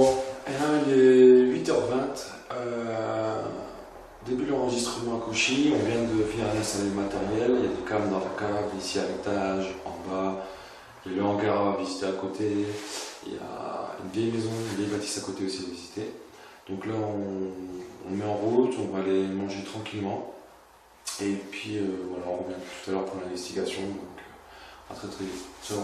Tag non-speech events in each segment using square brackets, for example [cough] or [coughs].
Bon, il est 8h20. Euh, début de l'enregistrement à Cauchy. On vient de finir d'installer le matériel. Il y a des câbles dans la cave, ici à l'étage, en bas. Il y a le hangar à visiter à côté. Il y a une vieille maison, une vieille bâtisse à côté aussi à visiter. Donc là, on, met en route, on va aller manger tranquillement. Et puis euh, voilà, on revient tout à l'heure pour l'investigation. Donc à très très vite. Ciao.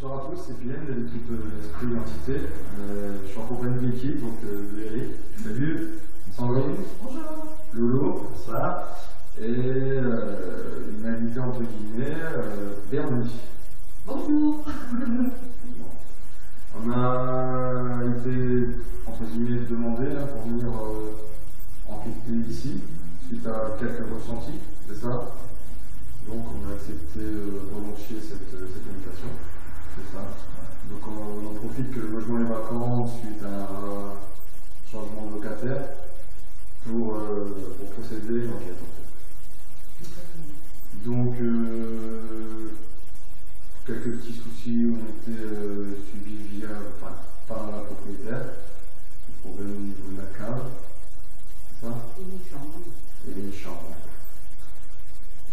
Bonsoir à tous, c'est Pilène de l'équipe euh, Esprit Identité. Euh, je suis en compagnie de l'équipe, donc euh, de Eric. Salut. Sandrine. Bonjour. Lolo. Bonsoir. Et euh, une invitée entre guillemets, euh, Bernie. Bonjour. [laughs] On a été entre guillemets demandé là, pour venir euh, enquêter ici suite à quelques ressentis, c'est ça? Donc on a accepté euh, volontiers cette, cette invitation, c'est ça. Donc on, en profite que le logement est vacant suite à un changement de locataire pour, euh, pour procéder à l'enquête. Donc euh, quelques petits soucis ont été euh, suivis via, enfin, par la propriétaire, le problème au niveau de la cave, c'est ça? Et une chambre. et une chambre.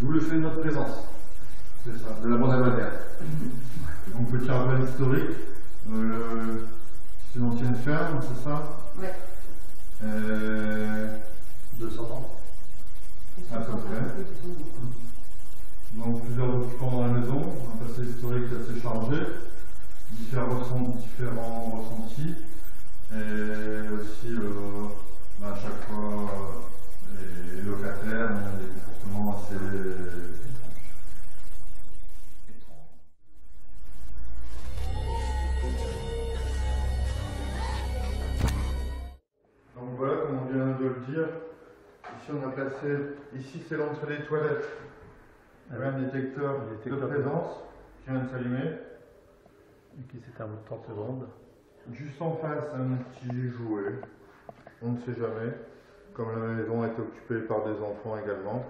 D'où le fait de notre présence. C'est ça, de la bande alimentaire. Donc petit rappel historique, euh, c'est une ancienne ferme, c'est ça Ouais. euh, 200 ans. À peu près. Donc plusieurs occupants dans la maison, un passé historique assez chargé, différents, ressent- différents ressentis, et aussi euh, bah, à chaque fois euh, les locataires ont des comportements assez Donc voilà, comme on vient de le dire, ici on a placé, ici c'est l'entrée des toilettes. Il y avait un détecteur, détecteur. de présence qui vient de s'allumer. Et qui s'éteint de 30 secondes. Juste en face, un petit jouet. On ne sait jamais. Comme la maison est occupée par des enfants également.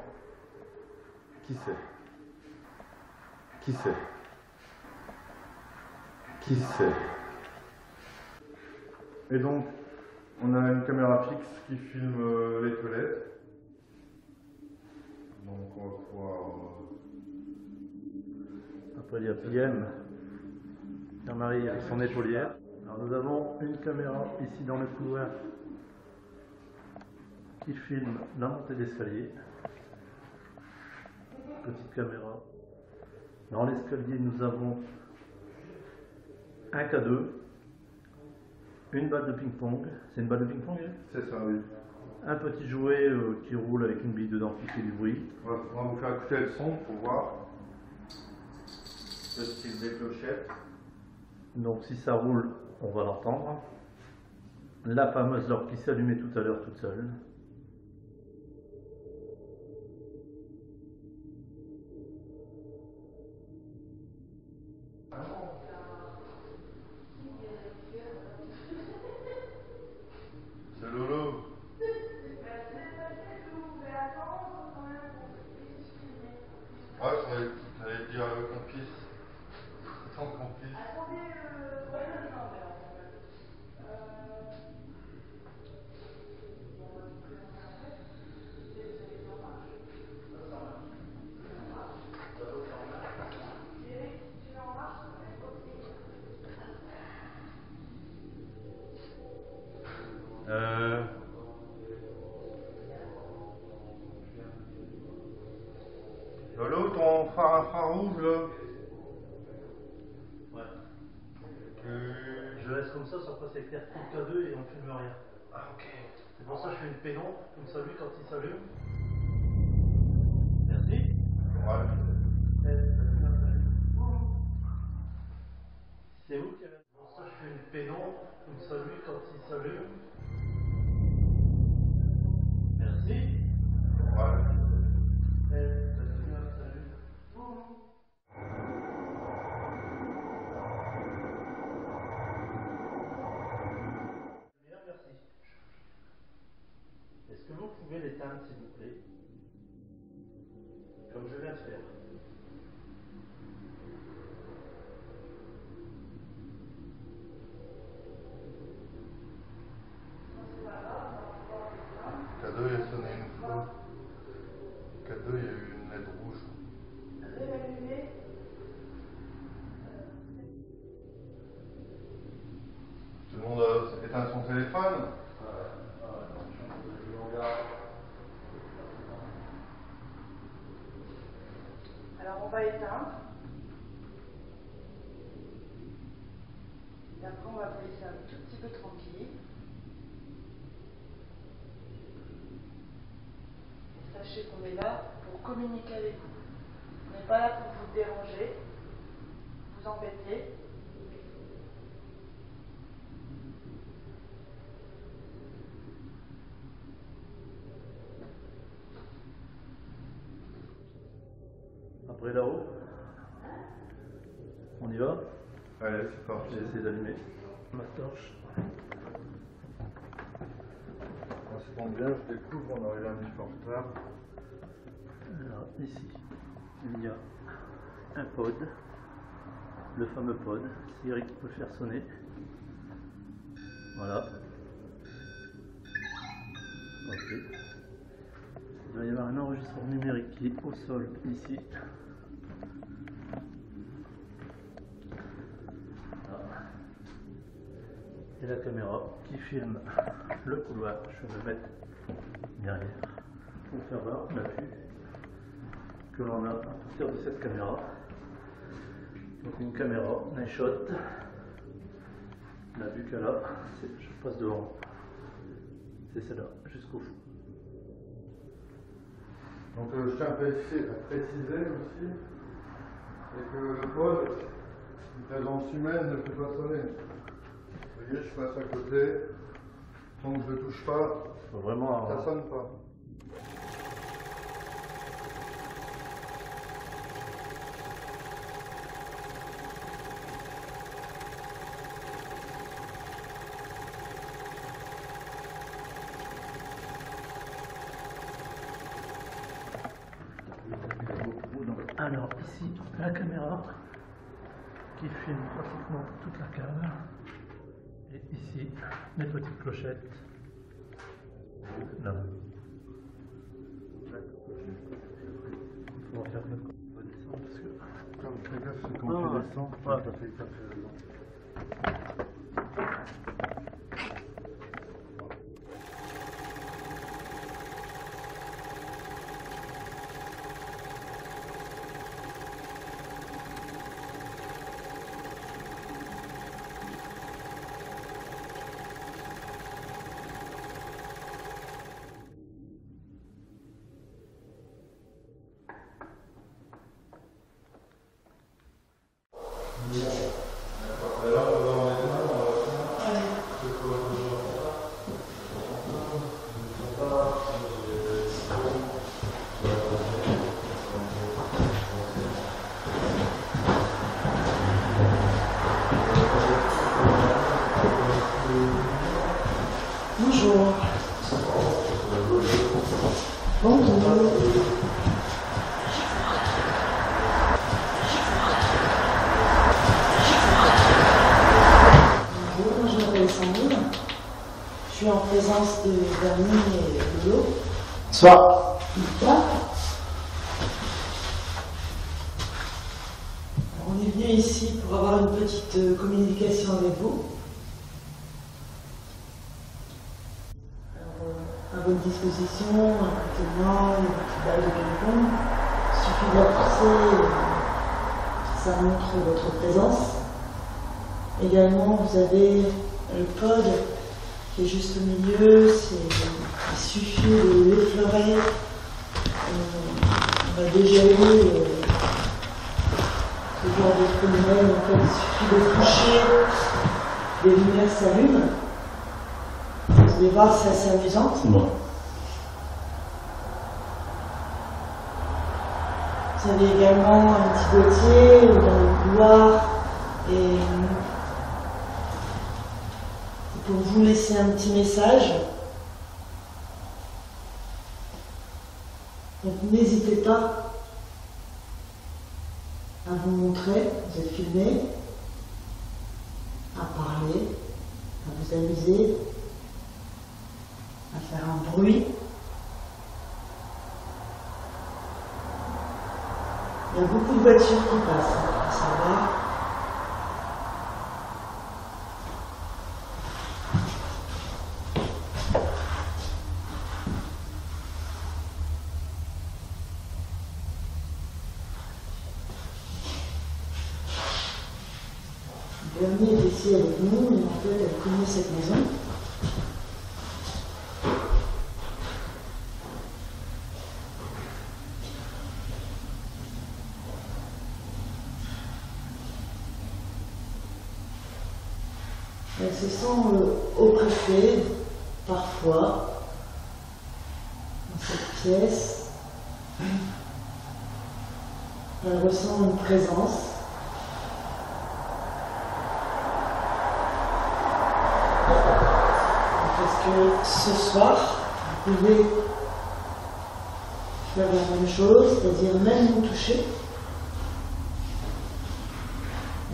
Qui sait? Qui sait? Qui sait? Et donc, on a une caméra fixe qui filme euh, les toilettes. Donc, on va pouvoir. euh, Après, il y a PM, Pierre-Marie avec son épaulière. Alors, nous avons une caméra ici dans le couloir qui filme la montée d'escalier. Petite caméra. Dans l'escalier, nous avons un K2, une balle de ping-pong. C'est une balle de ping-pong C'est ça, oui. Un petit jouet euh, qui roule avec une bille dedans qui fait du bruit. On va, on va vous faire écouter le son pour voir le style des clochettes. Donc si ça roule, on va l'entendre. La fameuse lampe qui allumée tout à l'heure toute seule. Fais une pénombre, comme ça lui quand il s'allume. Merci. Ouais. C'est vous qui avez. Pour ça je fais une pénombre, comme ça lui quand il s'allume. Là-haut. On y va Allez, c'est parti. J'ai essayé d'allumer ma torche. Se prend bien, je découvre, on arrive un petit peu en retard. Alors ici, il y a un pod, le fameux pod. C'est Eric qui peut le faire sonner. Voilà. Ok. Il doit y avoir un enregistreur numérique qui est au sol ici. Voilà. La caméra qui filme le couloir. Je vais le mettre derrière pour faire voir la vue que l'on a à partir de cette caméra. Donc une caméra, un shot. La vue qu'elle a, je passe devant. C'est celle-là, jusqu'au fond. Donc euh, je tiens à préciser, à préciser aussi c'est que le pod, une présence humaine ne peut pas sonner. Voyez, je passe à côté, tant que je ne touche pas, Faut vraiment. ça sonne pas. Alors ici, la caméra qui filme pratiquement toute la cave. Et ici, mes petites clochettes. On va faire on descendre parce que. Gaffe, Ah, quand ouais. t'as fait. Bonjour. Bonjour. Bonjour, je m'appelle Sandrine. Je suis en présence de Vernie et de l'eau. Soit. On est venu ici pour avoir une petite euh, communication avec vous. Alors, euh, à votre disposition, un témoin, une petite balle de. Il suffit pousser, euh, ça montre votre présence. Également, vous avez le pod qui est juste au milieu, c'est- il suffit de l'effleurer. Euh, On a déjà eu euh, ce genre de phénomène, en fait, il suffit de toucher, les lumières s'allument. Vous allez voir, c'est assez amusant. Bon. Vous avez également un petit boîtier dans le couloir et c'est pour vous laisser un petit message. Donc n'hésitez pas à vous montrer, vous êtes filmé, à parler, à vous amuser, à faire un bruit. Il y a beaucoup de voitures qui passent, hein, faut savoir. Bernie est ici avec nous elle connaît cette maison. Elle se sent euh, oppressée parfois dans cette pièce. Elle ressent une présence. Parce que ce vous pouvez faire la même chose, c'est-à-dire même vous toucher,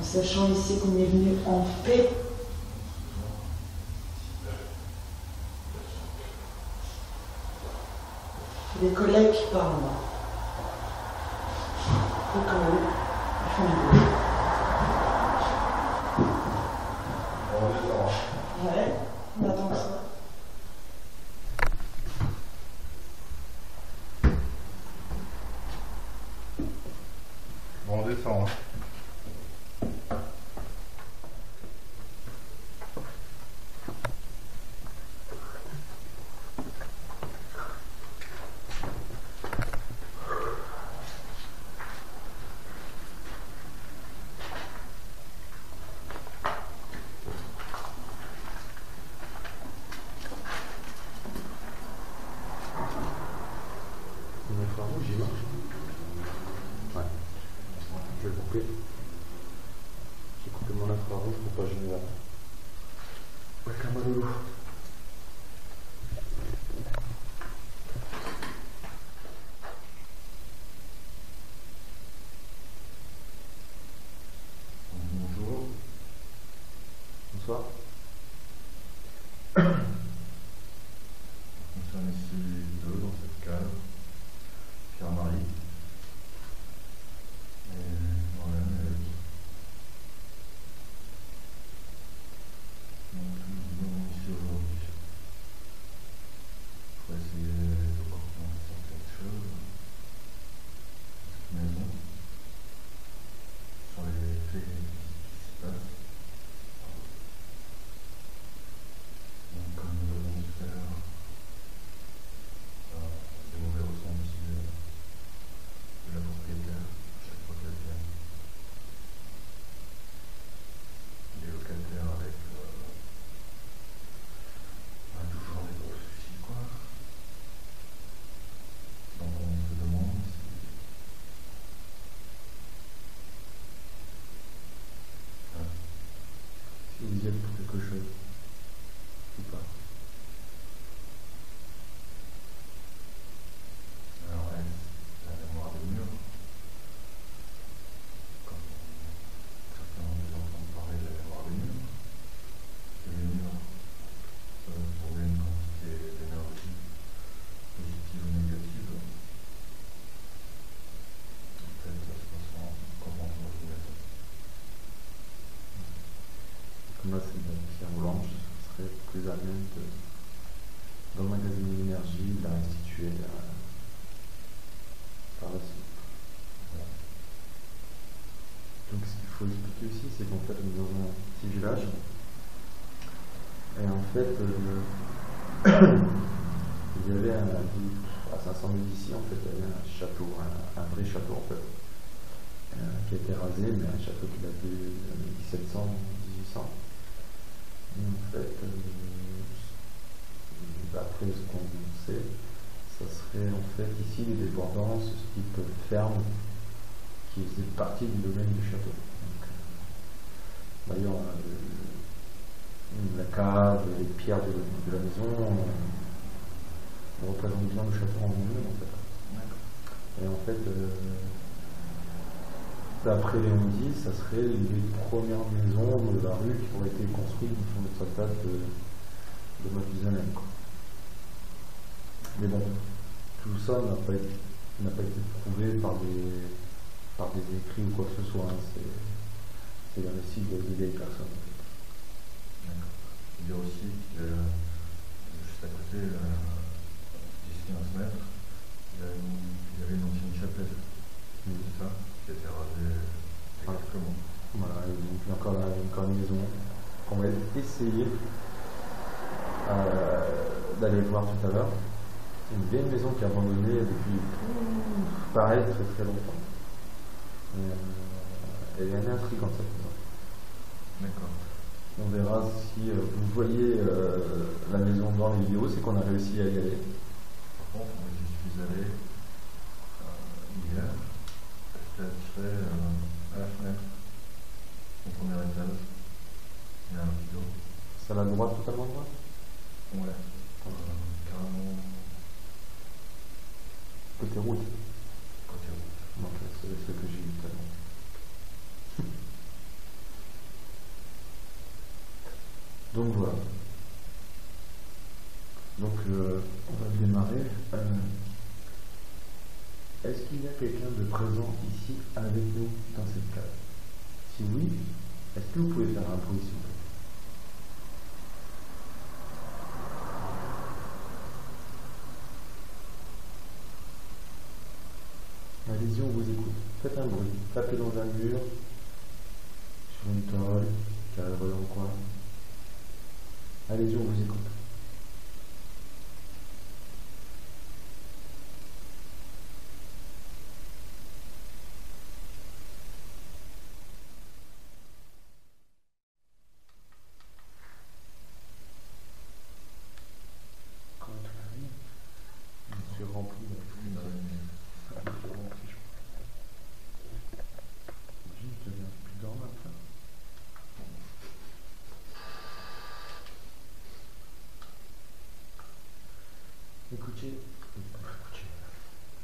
en sachant ici qu'on est venu en paix des collègues qui parlent. Ils font. Ouais, on attend que ça. Bon, on descend. hein. Mon infrarouge, il marche Ouais. Je vais couper. J'ai coupé mon infrarouge pour pas gêner la. Ouais, Kamalolo. Bonjour. Bonsoir. Nous sommes ici deux dans cette cave. Pierre-Marie. Et moi-même Eric. Donc nous venons ici aujourd'hui pour essayer de voir comment on sort quelque chose de cette maison sur les faits qui s'y passent. Donc, comme nous avons dû faire euh, des mauvais ressentis euh, de la propriétaire chaque fois qu'elle vient. Les locataires avec euh, bah, toujours des gros soucis quoi. Donc on se demande si Hein, Si vous y êtes pour quelque chose. Ou pas. Alors, est-ce la mémoire des murs Comme certains ont déjà entendu parler de la mémoire des murs, que les murs peuvent trouver une quantité d'énergie positive ou négative. En fait, ça se passe en comment on ordinateur. La pierre blanche, ce serait plus à même de d'emmagasiner l'énergie, de la restituer euh, par la suite. Donc ce qu'il faut expliquer aussi, c'est qu'en fait on est dans un petit village. Et en fait, euh, [coughs] il y avait un, à 500 mètres d'ici, en fait, il y avait un château, un, un vrai château en fait, euh, qui a été rasé, mais un château qui date de 1700, 1800. Et en fait, euh, d'après ce qu'on sait, ça serait en fait ici des dépendances type ferme qui faisait partie du domaine du château. Euh, D'ailleurs, euh, la cave, les pierres de, de la maison euh, représentent bien le château en lui-même en fait. Et en fait, euh, d'après Léon dit, ça serait les premières maisons de la rue qui auraient été construites font ça date de, de quoi. Mais bon, tout ça n'a pas, été- n'a pas été prouvé par des, par des écrits ou quoi que ce soit. hein. C'est, c'est le récit de, de vieilles personnes. D'accord. Il y a aussi, euh, juste à côté, euh, 10-15 mètres, il y, a une- il y avait une ancienne chapelle, c'est ça, qui a été rasée il y a Ah. quelques mois. Voilà, et donc il y a encore, encore une maison qu'on va essayer euh, d'aller voir tout à l'heure une vieille maison qui est abandonnée depuis pareil très très longtemps. Euh, elle est intrigante cette maison. D'accord. On verra si euh, vous voyez euh, la maison dans les vidéos, c'est qu'on a réussi à y aller. Par contre, j'y suis allé euh, hier, j'étais attiré à la fenêtre, au premier étage. Il y a un vidéo C'est à la droite, tout à droite Ouais. carrément. Côté route. Côté route. Non, c'est ce que j'ai vu tout à l'heure. [laughs] Donc voilà. Donc euh, on va démarrer. Euh, Est-ce qu'il y a quelqu'un de présent ici avec nous dans cette case Si oui, est-ce que vous pouvez faire un bruit s'il Allez-y, on vous écoute. Faites un bruit. Tapez dans un mur, sur une tôle, carré dans coin. Allez-y, on vous écoute. Quand tout arrive, je suis rempli de Une heure et demie. Juste deviens plus dormant après. Écoutez, écoutez.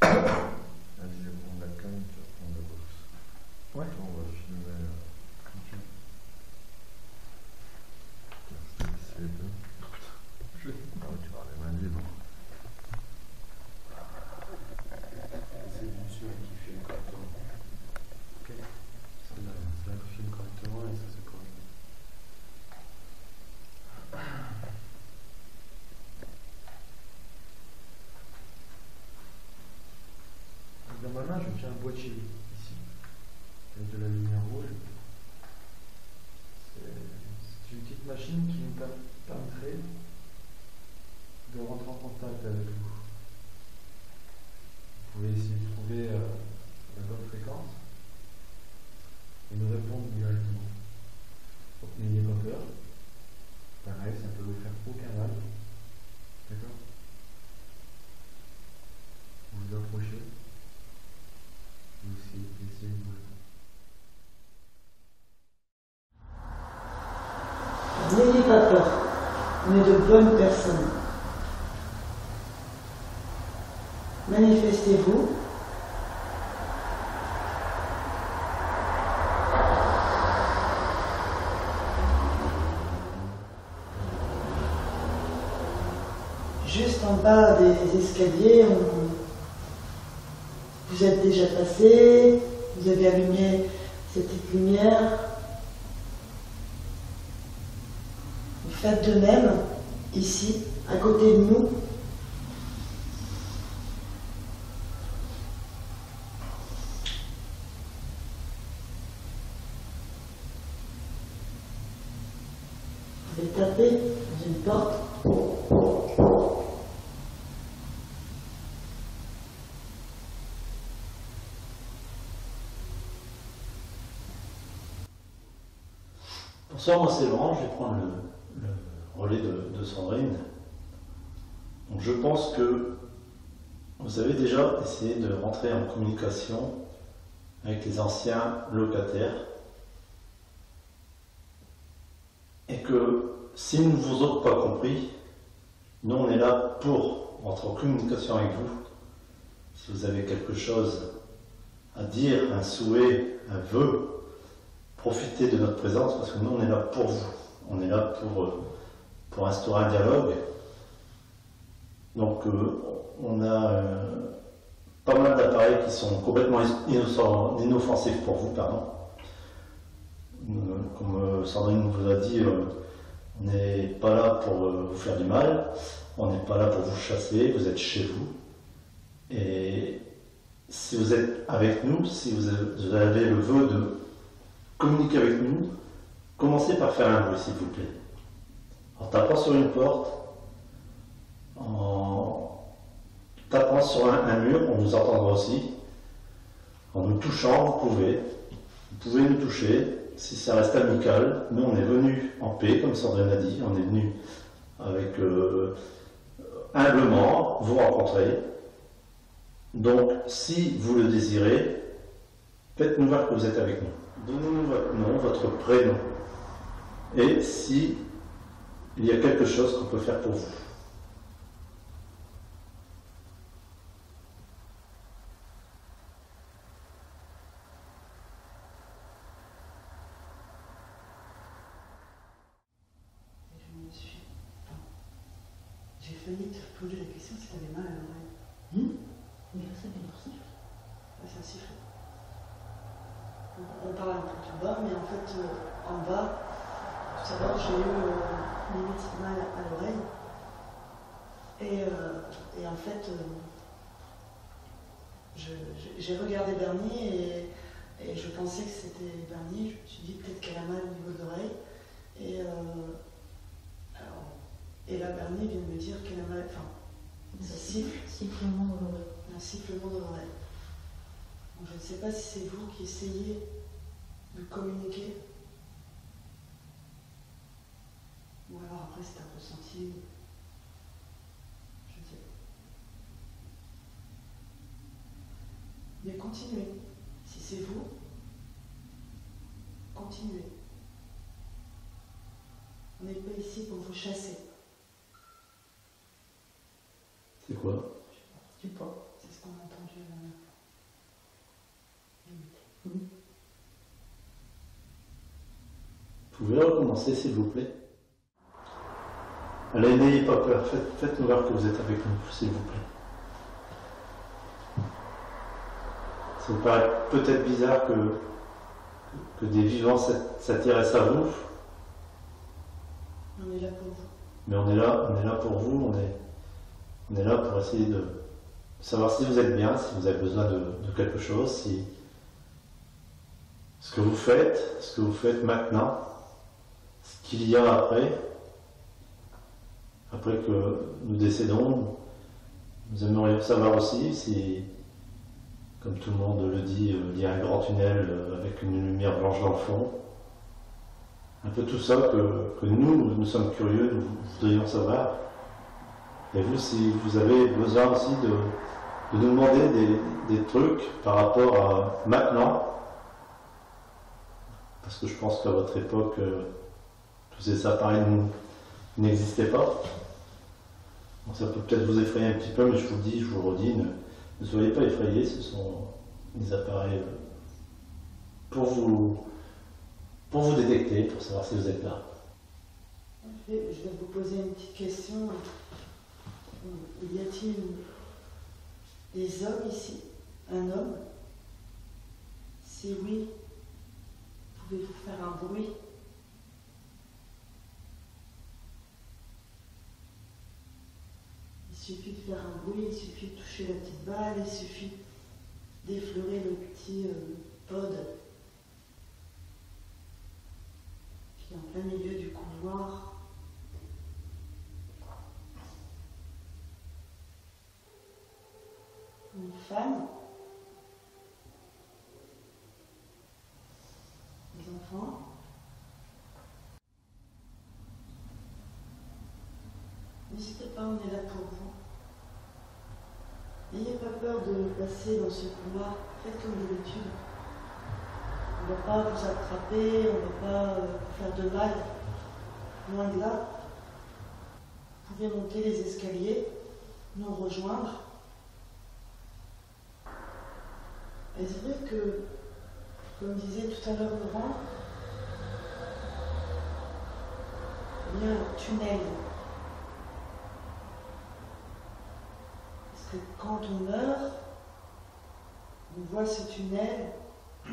Vas-y, je vais prendre la canne, tu vas prendre la bourse. Ouais. Attends, on va filmer. euh, Ok. C'est les deux. Ah ouais, tu vas les mains libres. C'est celui qui filme correctement. Ok. C'est là, c'est là qui filme correctement et ça c'est correct. Dans ma main, je tiens un boîtier ici, avec de la lumière rouge. C'est c'est une petite machine qui nous per- permettrait de rentrer en contact avec vous. Vous pouvez essayer de trouver euh, la bonne fréquence et nous répondre directement. Donc n'ayez pas peur. Pareil, ça ne peut vous faire aucun mal. D'accord Vous vous approchez. Vous aussi, essayez de On est de bonnes personnes. Manifestez-vous. Juste en bas des escaliers, on- vous êtes déjà passé, vous avez allumé cette petite lumière. Vous faites de même, ici, à côté de nous. Vous allez taper dans une porte. Bonsoir, moi c'est Laurent, je vais prendre le, le relais de, Sandrine. Je pense que vous avez déjà essayé de rentrer en communication avec les anciens locataires et que si nous ne vous autres pas compris, nous on est là pour rentrer en communication avec vous. Si vous avez quelque chose à dire, un souhait, un vœu, profitez de notre présence parce que nous, on est là pour vous. On est là pour, euh, pour instaurer un dialogue. Donc, euh, on a euh, pas mal d'appareils qui sont complètement inoffensifs pour vous, pardon. Comme Sandrine vous a dit, on n'est pas là pour vous faire du mal, on n'est pas là pour vous chasser, vous êtes chez vous. Et si vous êtes avec nous, si vous avez le vœu de communiquer avec nous, commencez par faire un bruit, s'il vous plaît. En tapant sur une porte, en tapant sur un, mur, on vous entendra aussi. En nous touchant, vous pouvez. Vous pouvez nous toucher, si ça reste amical. Nous, on est venus en paix, comme Sandrine a dit. On est venus avec euh, humblement vous rencontrer. Donc, si vous le désirez, faites-nous voir que vous êtes avec nous. Donnez-nous votre nom, votre prénom. Et si il y a quelque chose qu'on peut faire pour vous. Je me suis. enfin, J'ai failli te poser la question si t'avais mal à l'oreille. Mais ça vient de Ouais, ça siffle. On- On parle un peu tout bas, mais en fait, euh, en bas, tout à l'heure, j'ai eu euh, limite mal à l'oreille. Et, euh, et en fait, euh, j'ai regardé Bernie et, et je pensais que c'était Bernie. Je me suis dit peut-être qu'elle a mal au niveau de l'oreille. Et, euh, alors, et là, Bernie vient de me dire qu'elle a mal. Enfin, ça siffle. Sifflement dans l'oreille. un sifflement de l'oreille. Je ne sais pas si c'est vous qui essayez de communiquer. Ou alors après c'est un ressenti. Je ne sais pas. Mais continuez. Si c'est vous, continuez. On n'est pas ici pour vous chasser. C'est quoi Du pas. C'est ce qu'on a entendu. Vous pouvez recommencer, s'il vous plaît? Allez, n'ayez pas peur. Faites- Faites-nous voir que vous êtes avec nous, s'il vous plaît. Ça vous paraît peut-être bizarre que, que des vivants s'intéressent à vous, On est là pour vous. mais on est là, on est là pour vous, on est, on est là pour essayer de savoir si vous êtes bien, si vous avez besoin de, de quelque chose, si ce que vous faites, ce que vous faites maintenant, ce qu'il y a après, après que nous décédons, nous aimerions savoir aussi si, comme tout le monde le dit, euh, il y a un grand tunnel euh, avec une lumière blanche dans le fond. Un peu tout ça que, que nous, nous sommes curieux, nous voudrions savoir. Et vous, si vous avez besoin aussi de, de nous demander des, des trucs par rapport à maintenant, parce que je pense qu'à votre époque, euh, tous ces appareils n'existaient pas. Donc ça peut peut-être vous effrayer un petit peu, mais je vous le dis, je vous redis, ne, soyez pas effrayés, ce sont des appareils pour vous, pour vous détecter, pour savoir si vous êtes là. Je vais, je vais vous poser une petite question. Y a-t-il des hommes ici? Un homme? Si oui, pouvez-vous faire un bruit Il suffit de faire un bruit, il suffit de toucher la petite balle, il suffit d'effleurer le petit euh, pod qui est en plein milieu du couloir. Une femme. Des enfants. N'hésitez pas, on est là pour vous. Peur de passer dans ce couloir. Faites comme d'habitude. On ne va pas vous attraper, on ne va pas euh, faire de mal. Loin de là. Vous pouvez monter les escaliers, nous rejoindre. Et c'est vrai que, comme disait tout à l'heure Laurent, il y a un tunnel. Parce quand on meurt, on voit ce tunnel, [clears throat]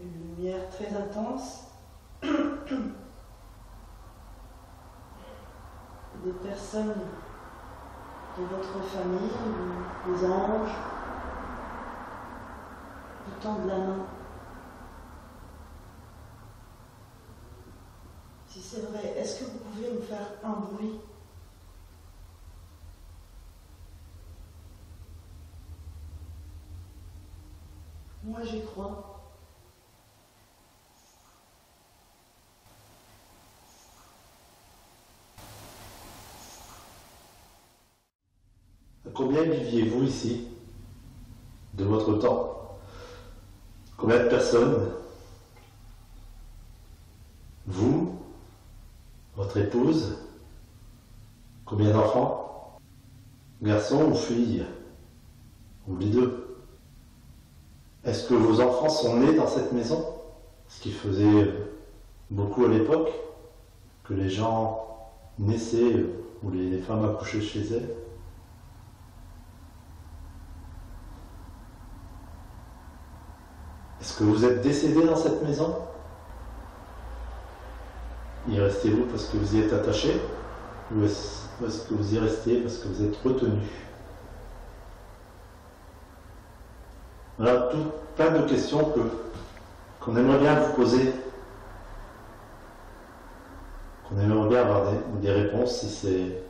une lumière très intense, [clears throat] des personnes de votre famille, des anges, vous tendent la main. Si c'est vrai, est-ce que vous pouvez me faire un bruit? Moi j'y crois. Combien viviez-vous ici de votre temps? Combien de personnes? Vous? Votre épouse? Combien d'enfants? Garçon ou fille Ou les deux? Est-ce que vos enfants sont nés dans cette maison? Ce qui faisait beaucoup à l'époque, que les gens naissaient ou les femmes accouchaient chez elles. Est-ce que vous êtes décédé dans cette maison? Y restez-vous parce que vous y êtes attaché Ou est-ce que vous y restez parce que vous êtes retenu Voilà, tout, plein de questions que, qu'on aimerait bien vous poser. Qu'on aimerait bien avoir des, des réponses si, c'est,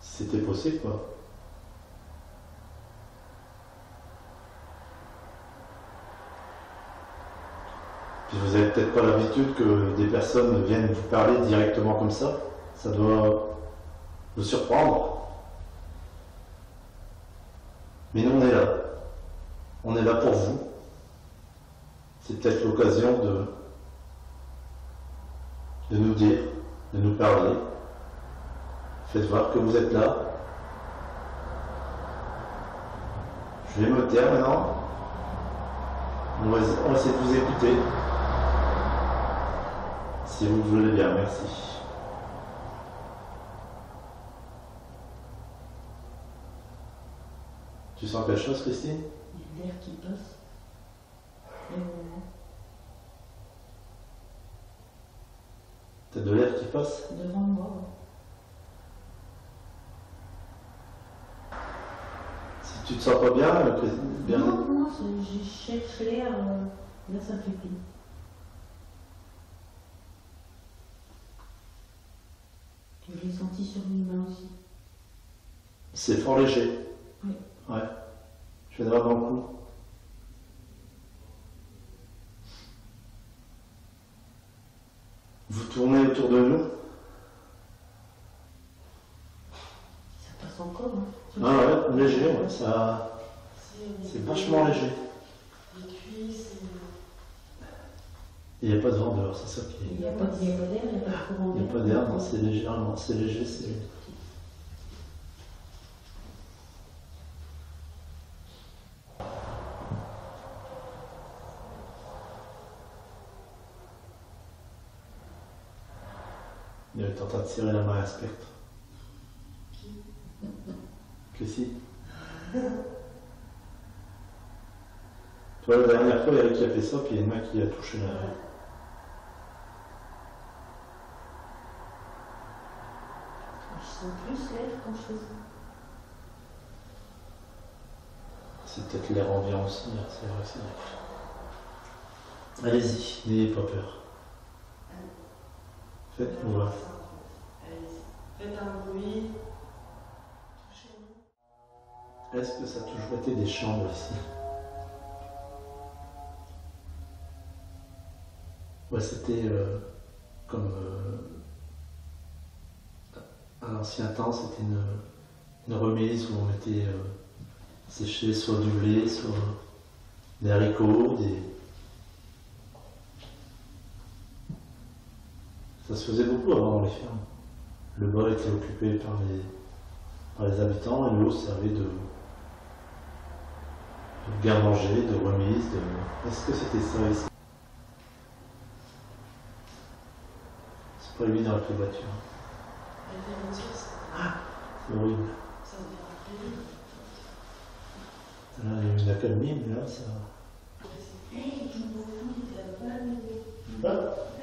si c'était possible. Puis vous n'avez peut-être pas l'habitude que des personnes viennent vous parler directement comme ça. Ça doit vous surprendre. Mais nous, on est là. On est là pour vous. C'est peut-être l'occasion de, de nous dire, de nous parler. Faites voir que vous êtes là. Je vais me taire maintenant. On va, essayer de vous écouter. Si vous le voulez bien, merci. Tu sens quelque chose, Christine? L'air qui passe. T'as de l'air qui passe Devant moi. Si tu te sens pas bien, président. Bien... Non, non, je cherche l'air. euh, Là, ça fait pile. Je l'ai senti sur mes mains aussi. C'est fort léger. Oui. Ouais. Je vais d'avoir dans le cou. Vous tournez autour de nous Ça passe encore. Hein. Ah ouais, léger, ouais, ça. C'est vachement léger. Les cuisses, Il n'y a pas de vent dehors, c'est ça qui Il est. n'y a pas de il y a pas d'air, il n'y a pas de courant Il n'y a pas d'air, non, c'est légèrement, c'est léger, c'est. Il est en train de tirer la main à Spectre. Que si [laughs] Toi, la dernière fois, il y avait qui a fait ça, puis il y a une main qui a touché la. Je sens plus l'air quand je fais ça. C'est peut-être l'air ambiant aussi, hein, c'est vrai, c'est vrai. Allez-y, n'ayez pas peur. Allez-y. Est-ce que ça a toujours été des chambres ici Ouais, c'était euh, comme euh, à l'ancien temps, c'était une, une remise où on mettait euh, séché soit du blé, soit des haricots, des... Ça se faisait beaucoup avant dans les fermes. Le bas était occupé par les, par les habitants et l'eau servait de, de garde-manger, de remise. De... Est-ce que c'était ça ici? C'est pas évident avec les voitures. Ça, C'est horrible. Là, il y a une accalmie, mais là, ça. Hey, je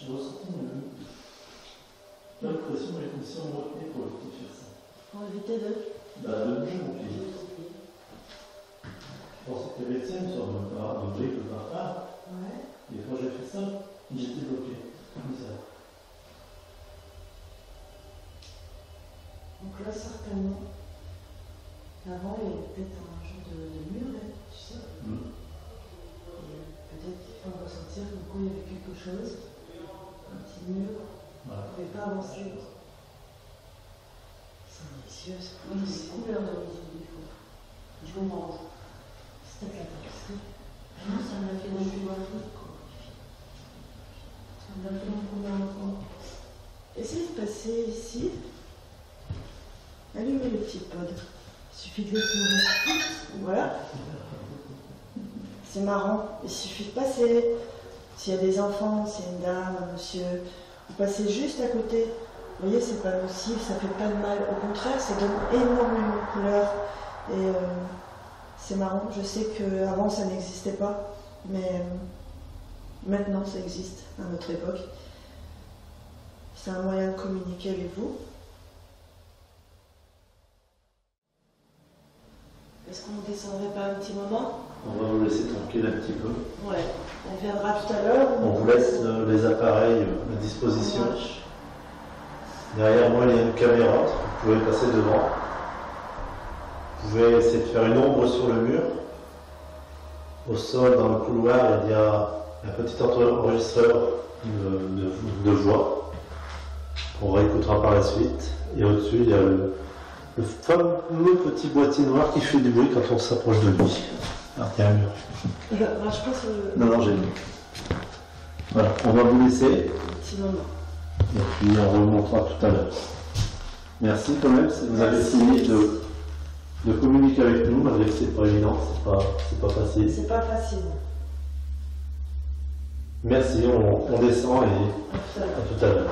j'ai que. Ressenti une. L'impression, mais comme si on me retenait pour éviter de faire ça. Pour éviter de. Bah, de bouger mon pied. Je pensais que les tiennes sur le bras, de briques par part. Ouais. Et quand j'ai fait ça, j'étais bloqué. Comme ça. certainement. Avant, il y avait peut-être un genre de, de mur, là, tu sais. Mm. Et peut-être qu'il faut ressentir qu'au coup, il y avait quelque chose, Voilà. ne pouvait pas avancer. C'est ça. Oui, c'est de rosine, des fois. Je. C'est peut-être la tapisserie. Non, ça m'a fait dans le Ça m'a fait dans le couleur Essayez de passer ici? Allumez le petit pod. Il suffit de l'éclairer. Voilà. C'est marrant. Il suffit de passer. S'il y a des enfants, s'il y a une dame, un monsieur, vous passez juste à côté. Vous voyez, c'est pas nocif, ça fait pas de mal. Au contraire, ça donne énormément de couleurs. Et euh, c'est marrant. Je sais qu'avant, ça n'existait pas. Mais euh, maintenant, ça existe à notre époque. C'est un moyen de communiquer avec vous. Est-ce qu'on ne descendrait pas un petit moment? On va vous laisser tranquille un petit peu. Ouais. On viendra tout à l'heure. On vous laisse euh, les appareils euh, à disposition. Derrière moi, il y a une caméra. Vous pouvez passer devant. Vous pouvez essayer de faire une ombre sur le mur. Au sol, dans le couloir, il y a un petit enregistreur de, de- de voix qu'on réécoutera par la suite. Et au-dessus, il y a le, le fameux petit boîtier noir qui fait du bruit quand on s'approche de lui. Alors, a un mur. Non, non, j'ai vu. Voilà, on va vous laisser. petit moment. Et puis on remontera tout à l'heure. Merci quand même, si vous avez essayé de, de communiquer avec nous, malgré que c'est pas évident, c'est pas, c'est pas facile. C'est pas facile. Merci, on, on descend et À tout à l'heure.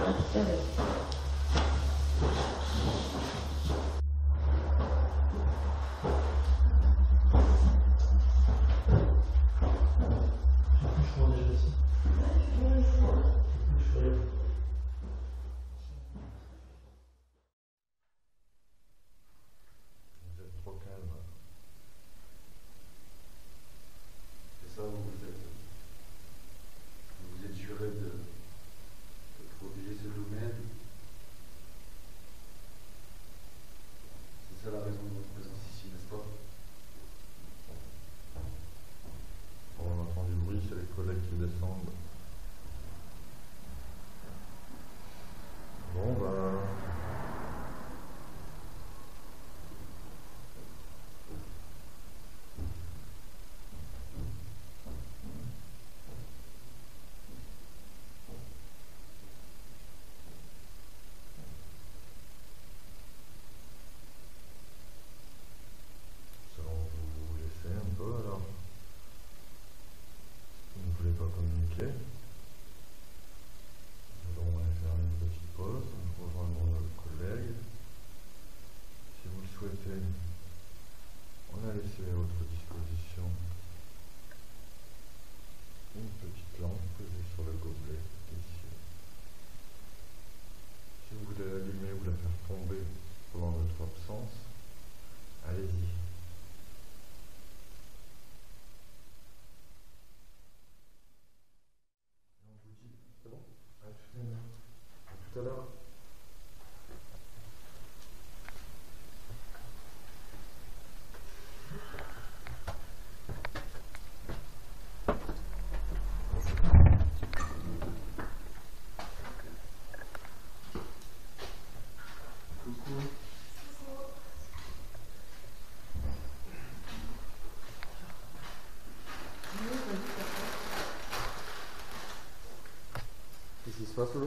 Qu'est-ce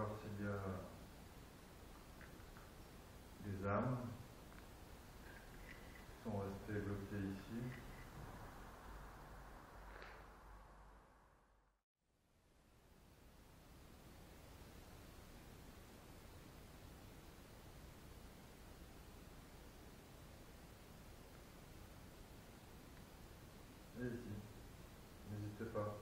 savoir s'il y des âmes qui sont restées bloquées ici. Allez-y, n'hésitez pas.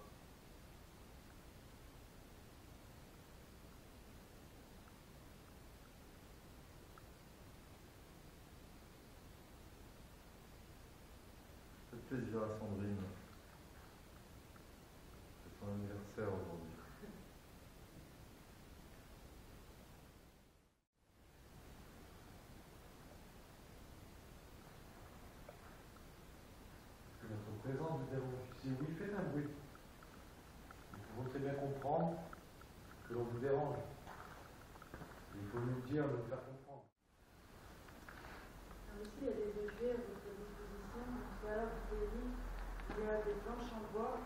Faites plaisir à Sandrine. C'est son anniversaire aujourd'hui. Est-ce que notre présence vous dérange Si oui, faites un bruit. Nous pouvons très bien comprendre que l'on vous dérange. Il faut nous le dire, nous le faire comprendre. Alors ici, il y a des objets à votre disposition. Donc, voilà, vous avez dit, il y a des planches en bois.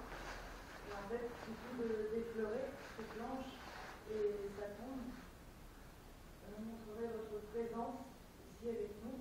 Et en fait, il suffit de d'effleurer ces planches et ça tombe. Ça nous montrerait votre présence ici avec nous.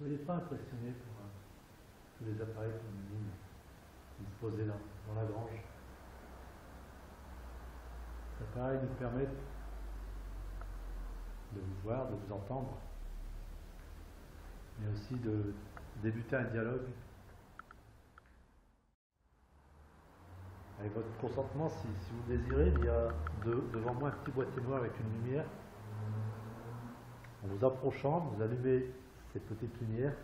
Ne soyez pas impressionnés par euh, tous les appareils qu'on dit disposés dans, dans la grange. Ces appareils nous permettent de vous voir, de vous entendre, mais aussi de débuter un dialogue. Avec votre consentement, si, vous le désirez, il y a de- devant moi un petit boîtier noir avec une lumière. En vous approchant, vous allumez cette petite lumière,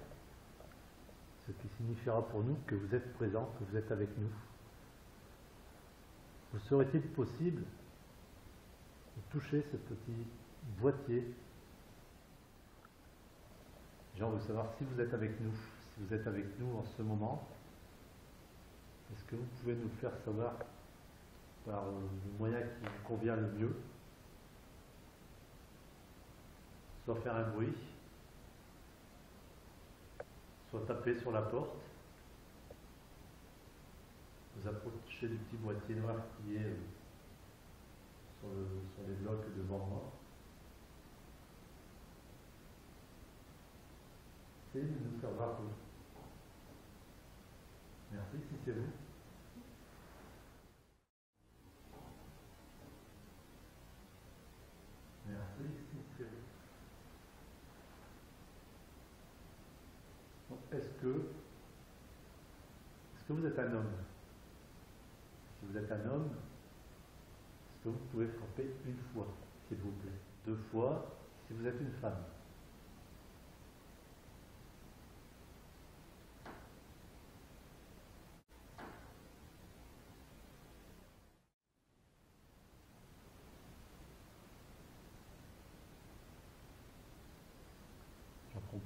ce qui signifiera pour nous que vous êtes présent, que vous êtes avec nous. Vous serait-il possible de toucher ce petit boîtier? Envie de savoir si vous êtes avec nous, si vous êtes avec nous en ce moment. Est-ce que vous pouvez nous faire savoir par le moyen qui vous convient le mieux? Soit faire un bruit, taper sur la porte, vous approchez du petit boîtier noir qui est euh, sur, le- sur les blocs devant moi. De nous faire. Merci si c'est vous. Merci si c'est vous. Donc, Est-ce est-ce que vous êtes un homme? Si vous êtes un homme, est-ce que vous pouvez frapper une fois, s'il vous plaît? Deux fois, si vous êtes une femme.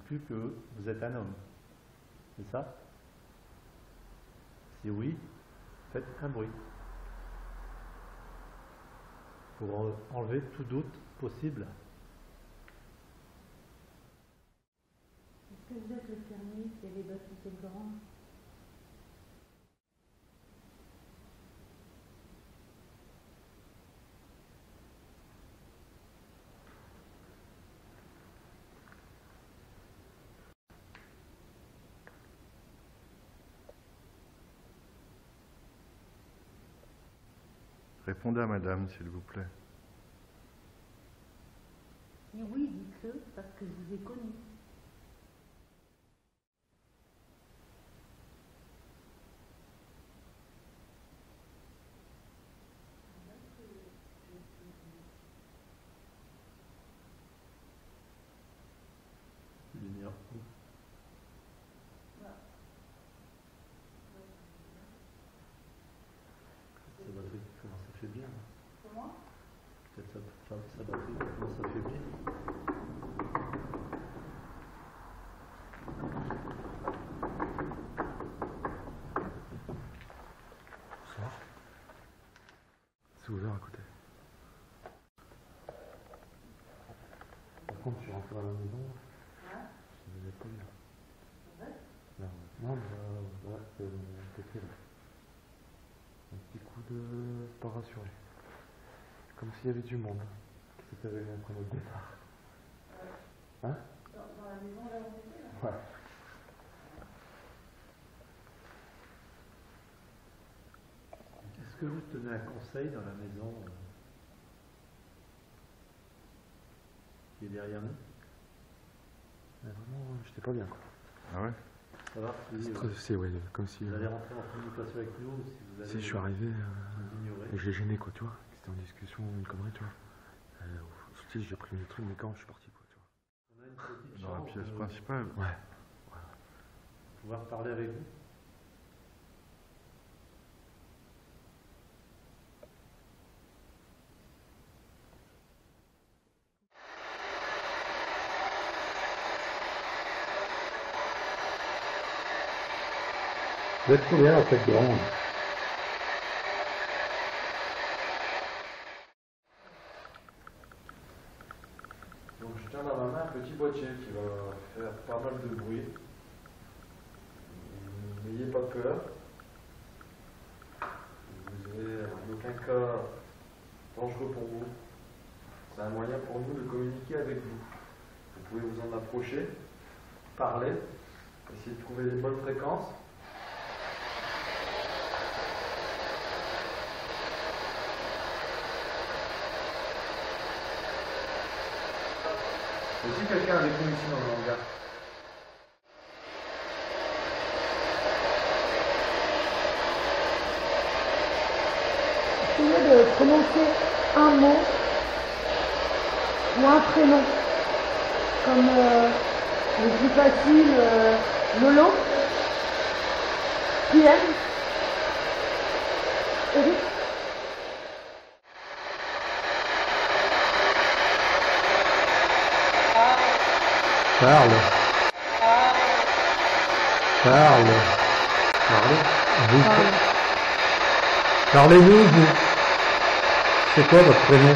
Plus que vous êtes un homme. C'est ça Si oui, faites un bruit. Pour en- enlever tout doute possible. Est-ce que vous êtes le fermier qui avait bâti cette grange Répondez à madame, s'il vous plaît. Oui, dites-le, parce que je vous ai connu. Lumière. C'est votre qui commence à faiblir. s'affaiblit. Bonsoir. C'est ouvert à côté. Tu rentres dans la maison. Je ne pas bien. Non, non, bah, ouais, c'est c'est là. Un petit coup de pas rassuré. Comme s'il y avait du monde qui s'était réveillé après notre départ. Hein Dans, la maison là où on était là Ouais. Est-ce que vous tenez un conseil dans la maison euh, qui est derrière nous Mais vraiment, j'étais pas bien quoi. Ah ouais? Savoir si C'est euh, ouais, comme si. vous euh, allez rentrer en communication avec nous ou si vous allez Si je suis arrivé, euh, nous ignorer. et je l'ai gêné quoi, tu vois. C'était en discussion, une connerie, tu vois. Euh, sais, j'ai pris le truc, mais quand je suis parti quoi, tu vois. On a une petite Dans la pièce principale. Ouais. pouvoir parler avec vous? Combien dans cette grande Donc je tiens dans ma main un petit boîtier qui va faire pas mal de bruit. N'ayez pas peur. Vous n'êtes en aucun cas dangereux pour vous. C'est un moyen pour nous de communiquer avec vous. Vous pouvez vous en approcher, parler, essayer de trouver les bonnes fréquences. Quelqu'un avec nous ici dans le hangar Essayez de prononcer un mot ou un prénom. Comme euh, le plus facile, euh, Lolo, Pierre, Eric. Parle. Parle. Parlez. Vous. Parlez-vous, vous. C'est quoi votre prénom?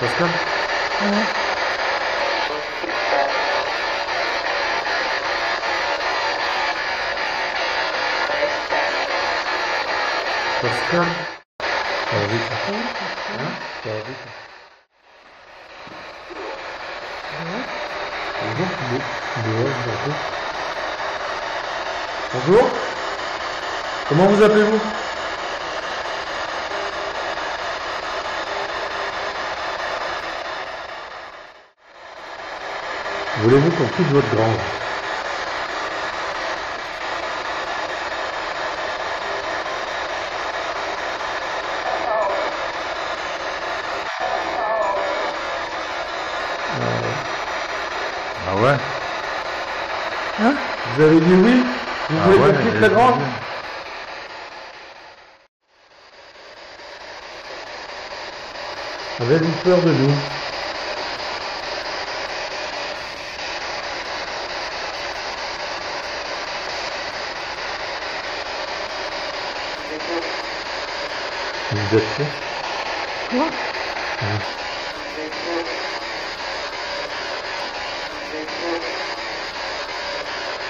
Pascal? Bonjour. Comment vous appelez-vous? Voulez-vous qu'on quitte votre grange Quitte mais- la grange Avez-vous peur de nous Vous êtes Quoi Hein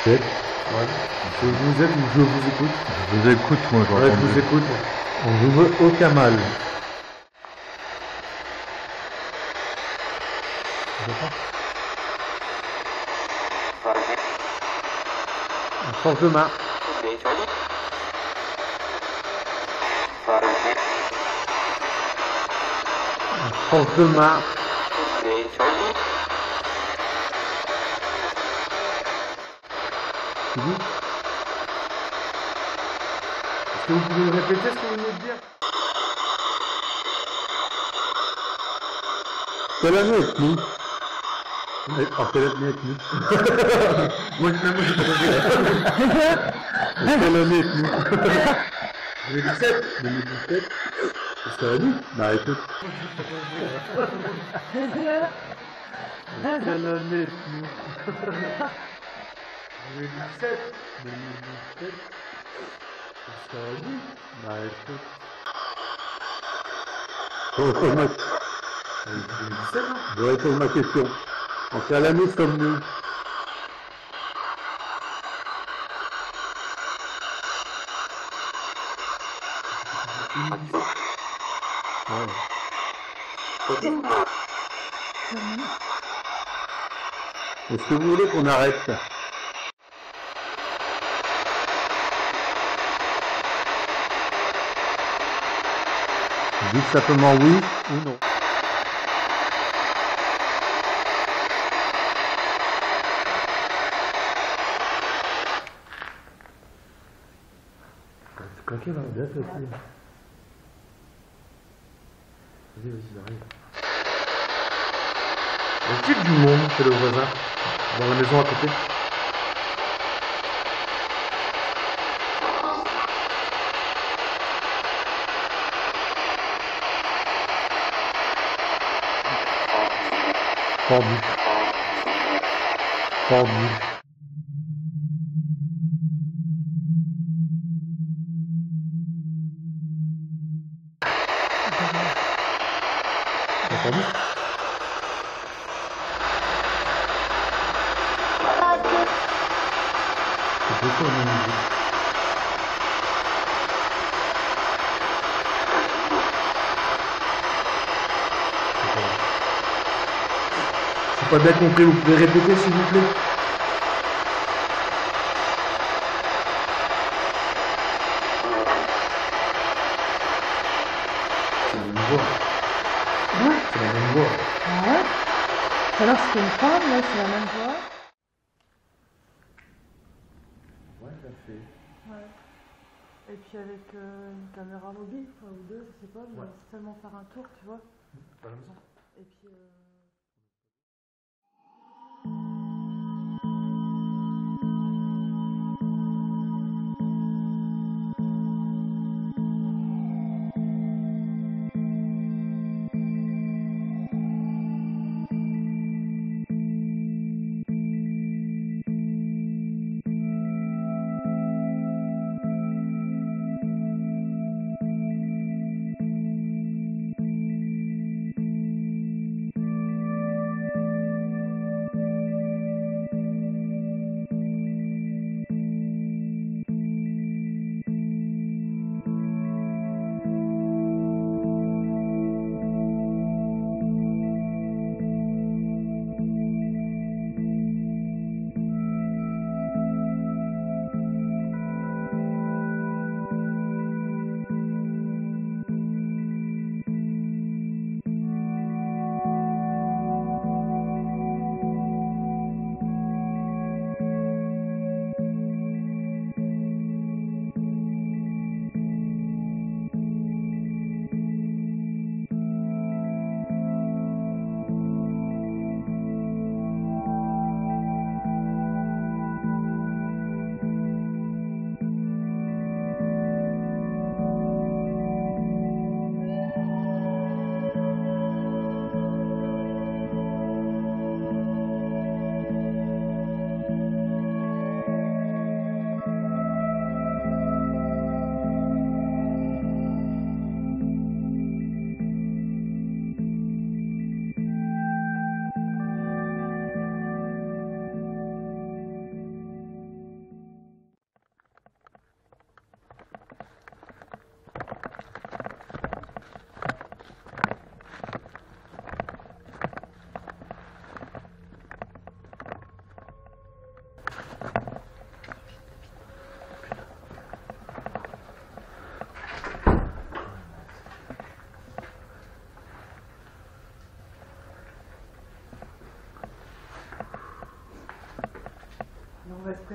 Vous êtes Je vous aide ou je vous écoute Je vous écoute, moi, j'ai Ouais, je entendu. vous écoute. On vous veut aucun mal. D'accord En force de main. En force de main. Que vous pouvez répéter ce que vous venez de dire? [laughs] Moi, même moi, j'ai pas compris. Quelle année avec nous. 2017 2017 C'est la vie Bah écoute. Quelle année avec nous. 2017 2017 C'est la vie Bah écoute. Bon, pose ma... Je réponds à ma question. En quelle année sommes-nous Est-ce que vous voulez qu'on arrête Dites simplement oui ou non. Claqué là, bien aussi. Vas-y, vas-y, j'arrive. Y a-t-il du monde chez le voisin Dans la maison à côté Come. Come. Pas bien compris, vous pouvez répéter s'il vous plaît C'est la même voix. Ouais. C'est la même voix. Ah ouais Alors c'était une femme, là, c'est la même voix. Ouais, ça fait. Ouais. Et puis avec euh, une caméra mobile, quoi, ou deux, je sais pas, mais seulement faire un tour, tu vois.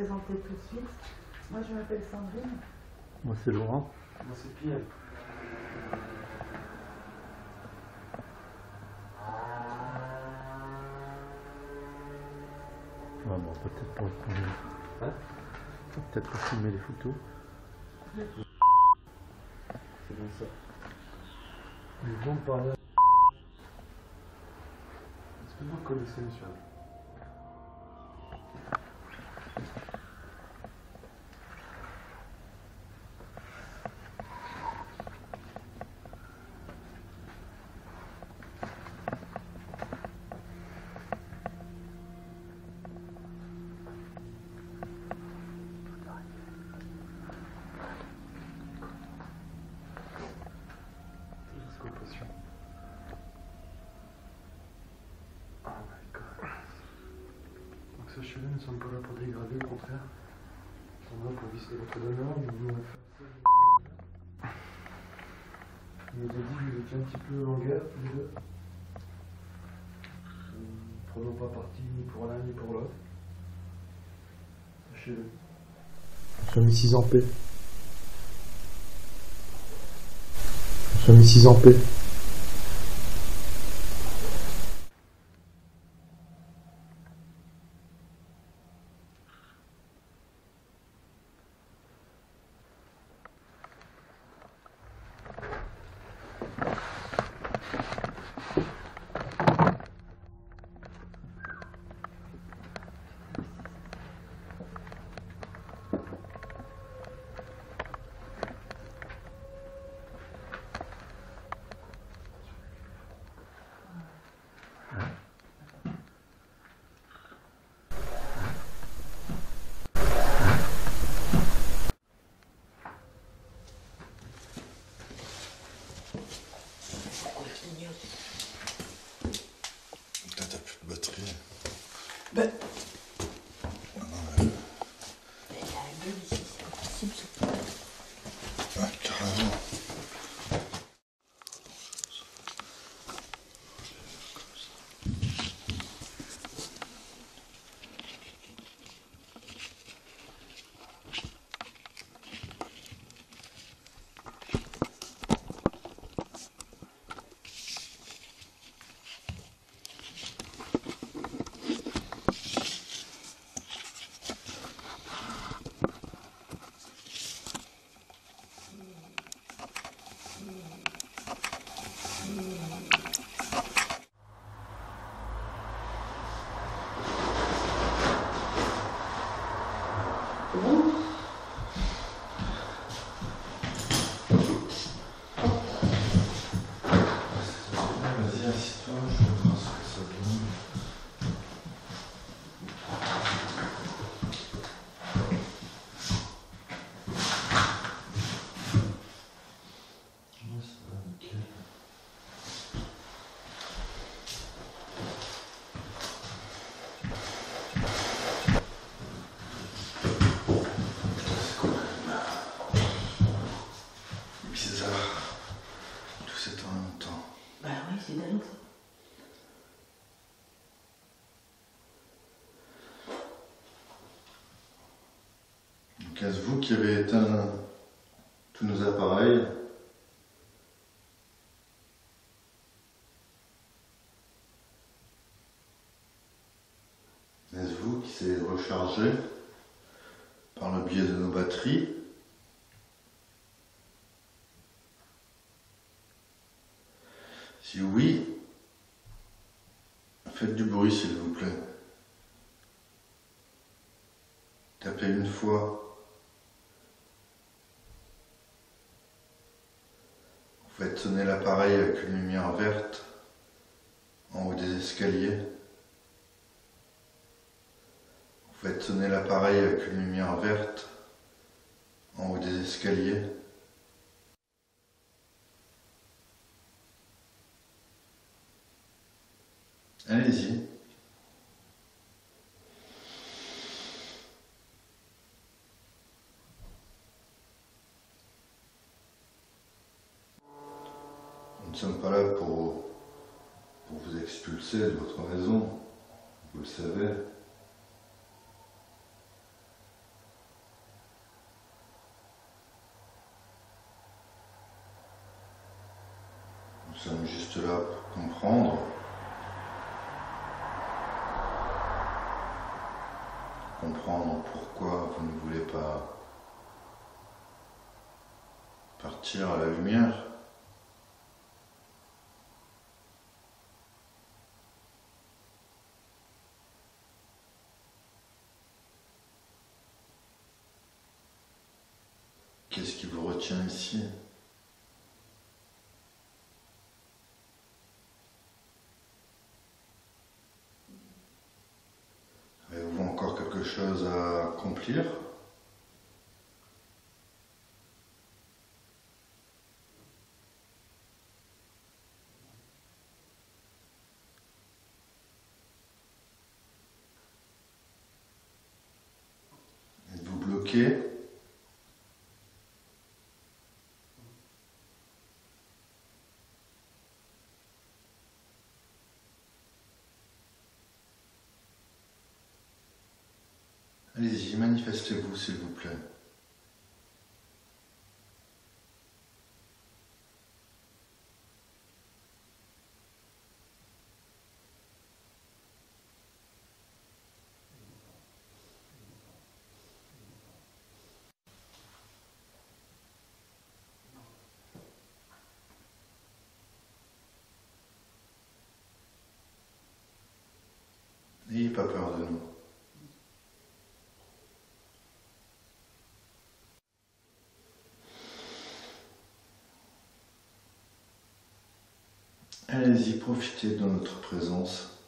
présenter tout de suite. Moi, je m'appelle Sandrine. Moi, c'est Laurent. Moi, c'est Pierre. Ah bon, peut-être pour le hein Peut-être pour filmer les photos. C'est bon ça. Ils vont parler. Est-ce que vous connaissez monsieur? Sommes là pour visiter votre honneur, nous voulons faire. Il nous a dit que vous étiez un petit peu en guerre, tous les deux. Nous ne prenons pas parti ni pour l'un ni pour l'autre. Sachez-le. Nous sommes ici en paix. Nous sommes ici en paix. Qui avez éteint tous nos appareils Est-ce vous qui s'est rechargé par le biais de nos batteries? Si oui, faites du bruit s'il vous plaît. Tapez une fois. Vous faites sonner l'appareil avec une lumière verte en haut des escaliers. Vous faites sonner l'appareil avec une lumière verte en haut des escaliers. Allez-y. Nous ne sommes pas là pour, pour vous votre maison, vous le savez. Nous sommes juste là pour comprendre comprendre pourquoi vous ne voulez pas partir à la lumière. Qu'est-ce qui vous retient ici Avez-vous encore quelque chose à accomplir. Êtes-vous bloqué? Allez-y, manifestez-vous s'il vous plaît. N'ayez pas peur de nous. Allez-y, profitez de notre présence.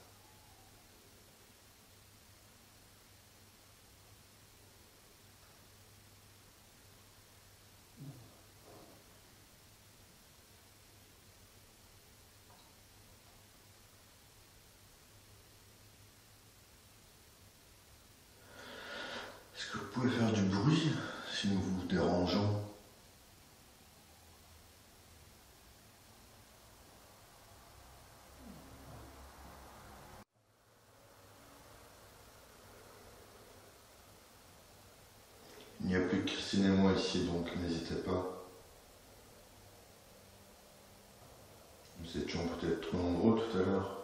Est-ce que vous pouvez faire du bruit si nous vous dérangeons Il n'y a plus que Christine et moi ici, donc n'hésitez pas. Nous étions peut-être trop nombreux tout à l'heure.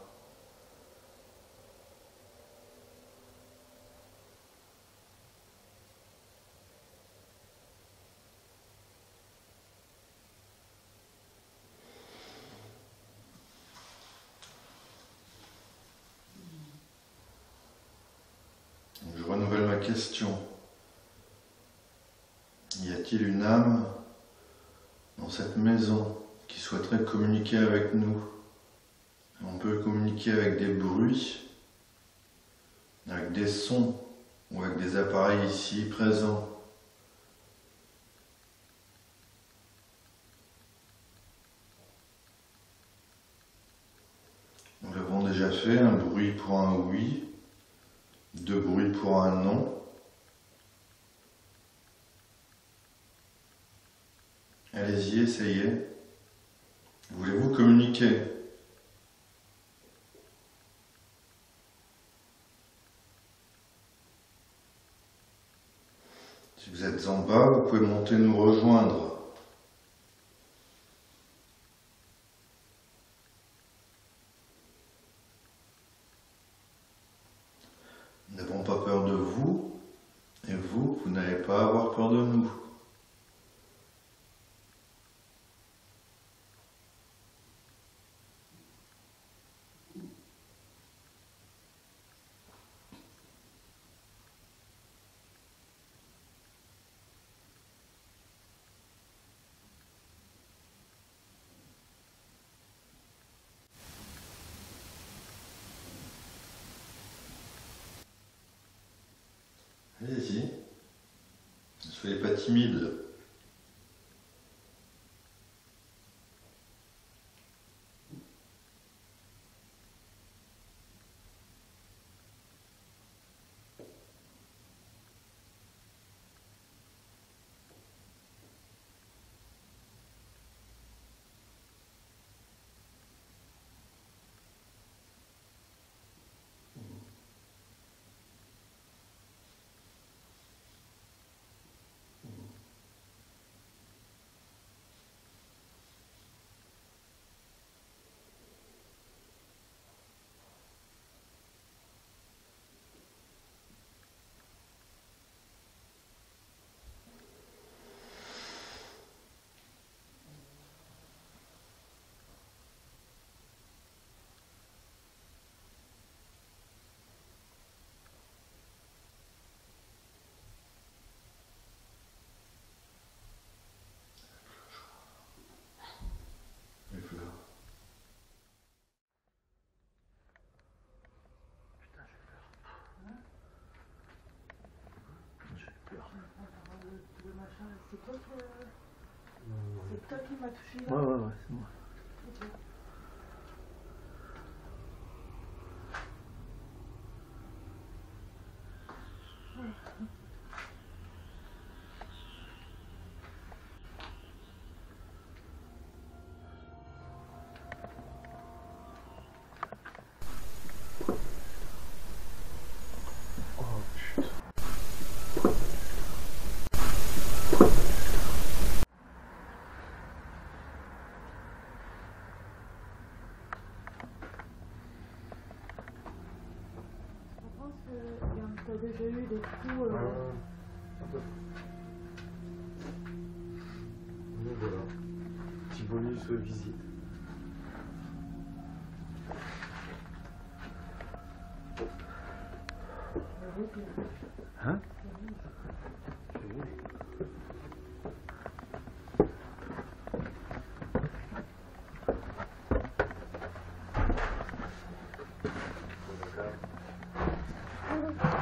Je renouvelle ma question. Une âme dans cette maison qui souhaiterait communiquer avec nous? On peut communiquer avec des bruits, avec des sons ou avec des appareils ici présents. Nous l'avons déjà fait, un bruit pour un oui, deux bruits pour un non. Allez-y, essayez. Voulez-vous communiquer? Si vous êtes en bas, vous pouvez monter nous rejoindre. Nous n'avons pas peur de vous, et vous, vous n'allez pas avoir peur de nous. Allez-y. Ne soyez pas timide. Visite. Hein C'est rouge. Bon, d'accord.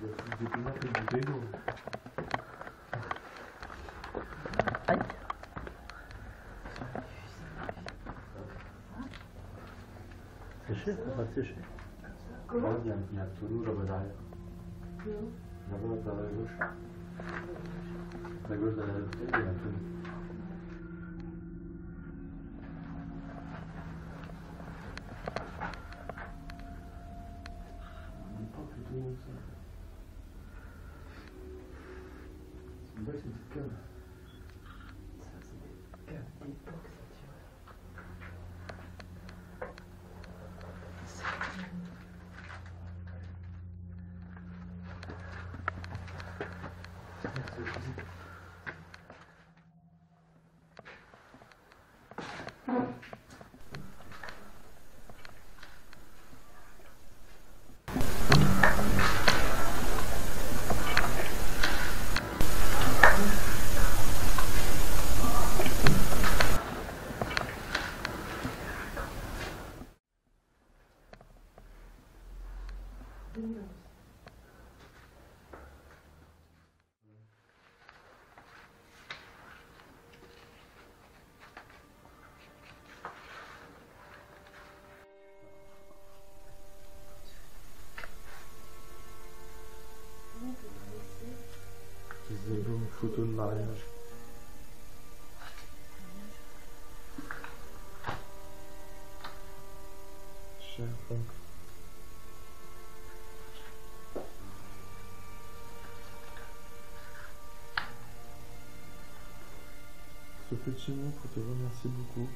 Il y a plus de piment que du vélo. Séché, ça va sécher. Comment il y a, il y a un tonneau là-bas derrière. Mm-hmm. Cher oncle. Ce petit mot te remercier beaucoup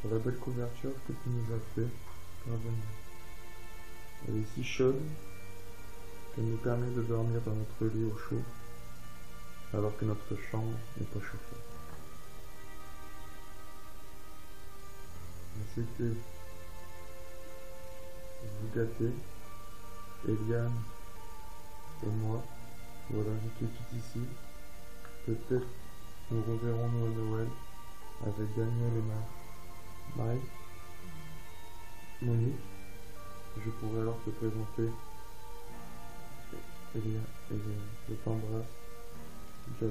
pour la belle couverture que tu nous as fait. Elle est si chaude qu'elle nous permet de dormir dans notre lit au chaud alors que notre chambre n'est pas chauffée. Ainsi que vous gâtez, Eliane et moi, voilà, je tout ici. Peut-être nous reverrons-nous à Noël avec Daniel et Mar Mike, Monique. Je pourrai alors te présenter Elia et je t'embrasse. 对。